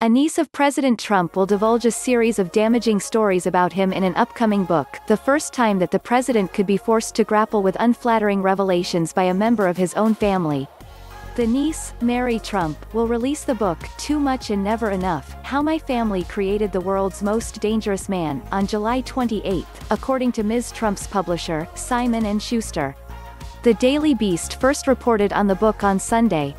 A niece of President Trump will divulge a series of damaging stories about him in an upcoming book, the first time that the president could be forced to grapple with unflattering revelations by a member of his own family. The niece, Mary Trump, will release the book, Too Much and Never Enough, How My Family Created the World's Most Dangerous Man, on July 28, according to Ms. Trump's publisher, Simon & Schuster. The Daily Beast first reported on the book on Sunday.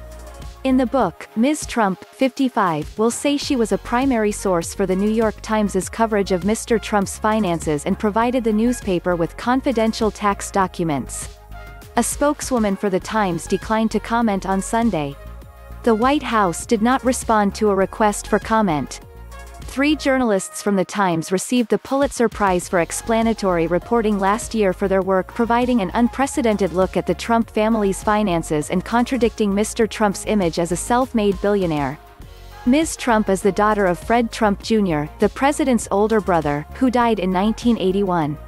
In the book, Ms. Trump, 55, will say she was a primary source for the New York Times' coverage of Mr. Trump's finances and provided the newspaper with confidential tax documents. A spokeswoman for the Times declined to comment on Sunday. The White House did not respond to a request for comment. Three journalists from the Times received the Pulitzer Prize for explanatory reporting last year for their work providing an unprecedented look at the Trump family's finances and contradicting Mr. Trump's image as a self-made billionaire. Ms. Trump is the daughter of Fred Trump Jr., the president's older brother, who died in 1981.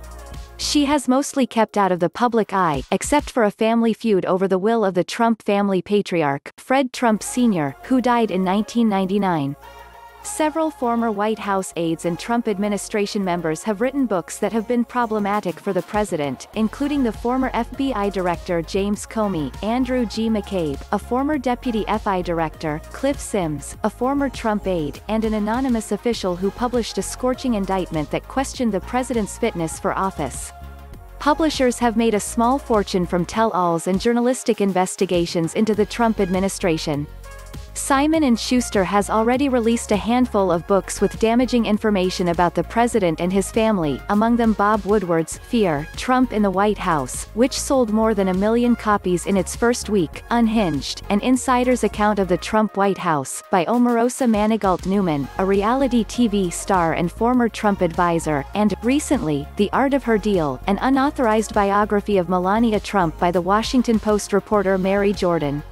She has mostly kept out of the public eye, except for a family feud over the will of the Trump family patriarch, Fred Trump Sr., who died in 1999. Several former White House aides and Trump administration members have written books that have been problematic for the president, including the former FBI Director James Comey, Andrew G. McCabe, a former Deputy FI Director, Cliff Sims, a former Trump aide, and an anonymous official who published a scorching indictment that questioned the president's fitness for office. Publishers have made a small fortune from tell-alls and journalistic investigations into the Trump administration. Simon & Schuster has already released a handful of books with damaging information about the president and his family, among them Bob Woodward's Fear, Trump in the White House, which sold more than a million copies in its first week, Unhinged, an insider's account of the Trump White House, by Omarosa Manigault Newman, a reality TV star and former Trump advisor, and, recently, The Art of Her Deal, an unauthorized biography of Melania Trump by the Washington Post reporter Mary Jordan.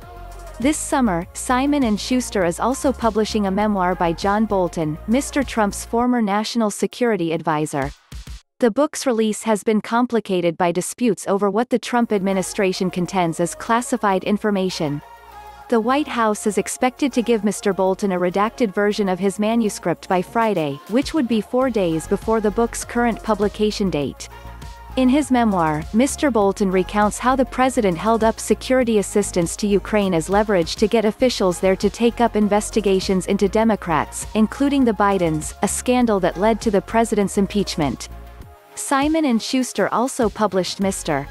This summer, Simon & Schuster is also publishing a memoir by John Bolton, Mr. Trump's former national security advisor. The book's release has been complicated by disputes over what the Trump administration contends as classified information. The White House is expected to give Mr. Bolton a redacted version of his manuscript by Friday, which would be four days before the book's current publication date. In his memoir, Mr. Bolton recounts how the president held up security assistance to Ukraine as leverage to get officials there to take up investigations into Democrats, including the Bidens, a scandal that led to the president's impeachment. Simon & Schuster also published Mr.